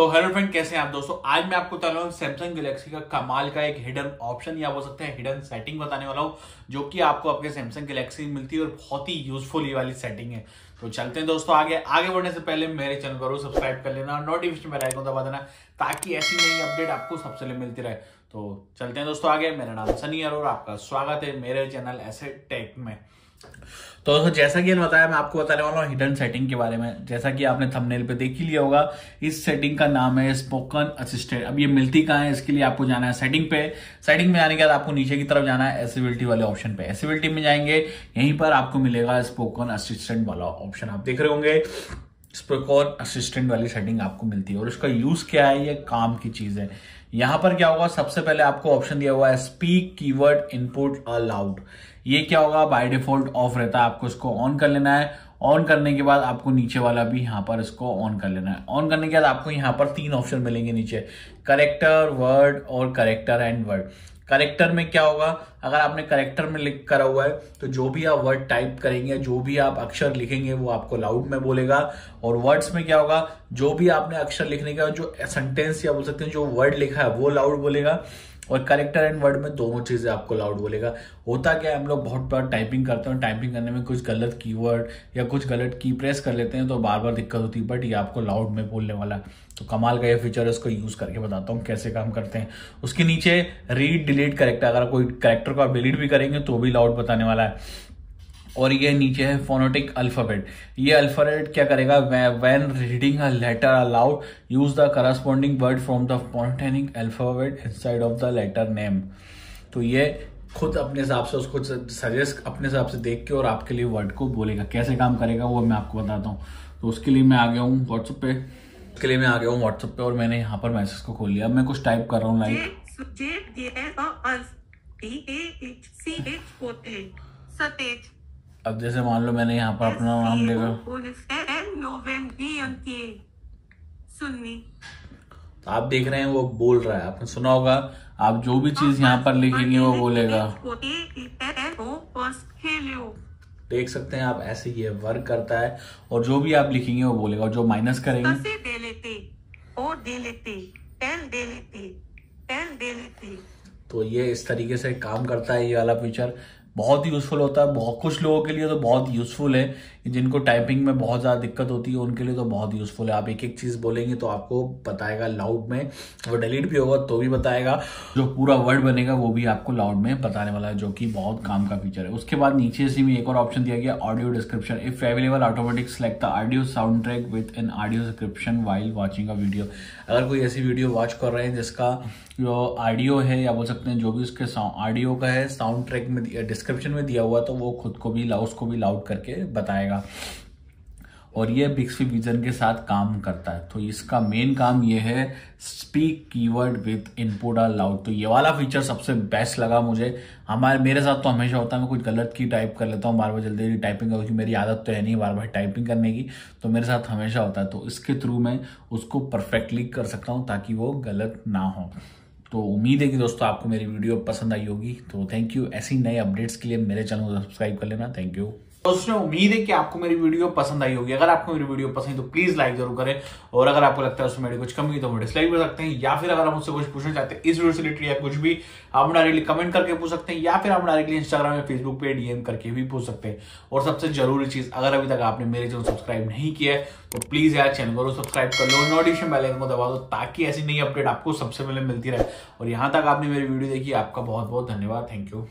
तो hello friend कैसे हैं आप दोस्तों? आज मैं आपको बता रहा हूँ सैमसंग गैलेक्सी का कमाल का एक हिडन ऑप्शन या बोल सकते हैं हिडन सेटिंग बताने वाला हूँ, जो कि आपको आपके सैमसंग गैलेक्सी में मिलती है और बहुत ही यूजफुल ये वाली सेटिंग है। तो चलते हैं दोस्तों आगे। आगे बढ़ने से पहले मेरे चैनल को सब्सक्राइब कर लेना और नोटिफिकेशन बेल आइकन दबा देना, ताकि ऐसी नई अपडेट आपको सबसे मिलती रहे। तो चलते हैं दोस्तों आगे। मेरा नाम सनी और आपका स्वागत है मेरे चैनल ऐसे टेक में। तो जैसा कि मैंने बताया, मैं आपको बताने वाला हूँ हिडन सेटिंग के बारे में। जैसा कि आपने थंबनेल पे देख ही लिया होगा, इस सेटिंग का नाम है स्पोकन असिस्टेंट अब ये मिलती कहाँ है, इसके लिए आपको जाना है सेटिंग पे। सेटिंग में आने के बाद आपको नीचे की तरफ़ जाना है एसिबिलिटी वाले ऑप्शन पे। एसिबिलिटी में जाएँगे, यहीं पर आपको मिलेगा स्पोकन असिस्टेंट वाला ऑप्शन आप देख रहे होंगे। स्पोकन असिस्टेंट वाली सेटिंग आपको मिलती है। और इसका यूज़ क्या है? ये काम की चीज़ है। यहाँ पर क्या होगा? सबसे पहले आपको ऑप्शन दिया हुआ है स्पीक कीवर्ड इनपुट अलाउड ये क्या होगा? बाय डिफ़ॉल्ट ऑफ़ रहता है। आपको इसको ऑन कर लेना है। ऑन करने के बाद आपको नीचे वाला भी यहाँ पर इसको ऑन कर लेना है। ऑन करने के बाद आपको यहाँ पर तीन ऑप्शन मिलेंगे नीचे। करेक्टर वर्ड और करेक्टर एंड वर्ड करेक्टर में क्या होगा? अगर आपने करेक्टर में लिख करा हुआ है तो जो भी आप वर्ड टाइप करेंगे, जो भी आप अक्षर लिखेंगे, वो आपको लाउड में बोलेगा। और वर्ड्स में क्या होगा? जो भी आपने अक्षर लिखने का जो सेंटेंस या बोल सकते हैं, जो वर्ड लिखा है, वो लाउड बोलेगा। और करेक्टर एंड वर्ड में दोनों चीज़ें आपको लाउड बोलेगा। होता क्या है, हम लोग बहुत बार टाइपिंग करते हैं टाइपिंग करने में कुछ गलत कीवर्ड या कुछ गलत की प्रेस कर लेते हैं तो बार बार दिक्कत होती है बट ये आपको लाउड में बोलने वाला है। तो कमाल का ये फीचर है इसको यूज़ करके बताता हूँ कैसे काम करते हैं। उसके नीचे रीड डिलीट करेक्टर अगर कोई करेक्टर को आप डिलीट भी करेंगे तो भी लाउड बताने वाला है। और ये नीचे है फोनोटिक अल्फ़ाबेट ये अल्फ़ाबेट क्या करेगा? When reading a letter aloud use the corresponding word from the phonetic alphabet inside of the letter name तो ये खुद अपने हिसाब से, उसको सजेस्ट अपने हिसाब से देख के और आपके लिए वर्ड को बोलेगा। कैसे काम करेगा वो मैं आपको बताता हूँ। तो उसके लिए मैं आ गया हूँ। व्हाट्सएप पे। उसके लिए मैं आ गया हूँ व्हाट्सएप पे और मैंने यहाँ पर मैसेज को खोल लिया। मैं कुछ टाइप कर रहा हूँ लाइक अब जैसे मान लो मैंने यहाँ पर अपना नाम लेगा तो आप देख रहे हैं वो बोल रहा है। आपने सुना होगा आप जो भी चीज़ यहाँ पर लिखेंगे वो बोलेगा। देख सकते हैं आप ऐसे ये वर्क करता है और जो भी आप लिखेंगे वो बोलेगा और जो माइनस करेंगे। तो ये इस तरीके से काम करता है ये वाला फीचर बहुत ही यूजफुल होता है, बहुत कुछ लोगों के लिए तो बहुत यूजफुल है। जिनको टाइपिंग में बहुत ज़्यादा दिक्कत होती है, उनके लिए तो बहुत यूजफुल है। आप एक एक चीज़ बोलेंगे तो आपको बताएगा लाउड में। वो डिलीट भी होगा तो भी बताएगा। जो पूरा वर्ड बनेगा, वो भी आपको लाउड में बताने वाला है, जो कि बहुत काम का फीचर है। उसके बाद नीचे से भी एक और ऑप्शन दिया गया audio description if available automatic select the audio sound track with an audio description while watching a video अगर कोई ऐसी वीडियो वॉच कर रहे हैं जिसका जो ऑडियो है, या बोल सकते हैं जो भी उसके ऑडियो का है साउंड ट्रैक में डिस्क्रिप्शन में दिया हुआ तो वो खुद को भी लाउड को भी लाउड करके बताएगा। और ये बिक्सफी विजन के साथ काम करता है। तो इसका मेन काम ये है speak keyword with input are loud तो ये वाला फीचर सबसे बेस्ट लगा मुझे। हमारे, मेरे साथ तो हमेशा होता है, मैं कुछ गलत की टाइप कर लेता हूँ, बार बार जल्दी जल्दी टाइपिंग क्योंकि मेरी आदत तो है नहीं बार बार टाइपिंग करने की। तो मेरे साथ हमेशा होता है। तो इसके थ्रू मैं उसको परफेक्टली कर सकता हूँ ताकि वो गलत ना हो। तो उम्मीद है कि दोस्तों आपको मेरी वीडियो पसंद आई होगी। तो थैंक यू ऐसी नए अपडेट्स के लिए मेरे चैनल को सब्सक्राइब कर लेना। थैंक यू दोस्तों उम्मीद है कि आपको मेरी वीडियो पसंद आई होगी। अगर आपको मेरी वीडियो पसंद तो प्लीज़ लाइक ज़रूर करें। और अगर आपको लगता है उसमें मेरी कुछ कमी तो वो डिसलाइक कर सकते हैं, या फिर अगर आप मुझसे कुछ पूछना चाहते हैं, इस वीडियो से रिलेटेड या कुछ भी, आप डायरेक्टली कमेंट करके पूछ सकते हैं, या फिर आप डायरेक्टली इंस्टाग्राम या फेसबुक पे डीएम करके भी पूछ सकते हैं। और सबसे ज़रूरी चीज़, अगर अभी तक आपने मेरे चैनल सब्सक्राइब नहीं किया है तो प्लीज़ यार चैनल को सब्सक्राइब कर लो नोटिफिकेशन बेल आइकन को दबा दो, ताकि ऐसी नई अपडेट आपको सबसे पहले मिलती रहे। और यहाँ तक आपने मेरी वीडियो देखी, आपका बहुत बहुत धन्यवाद। Thank you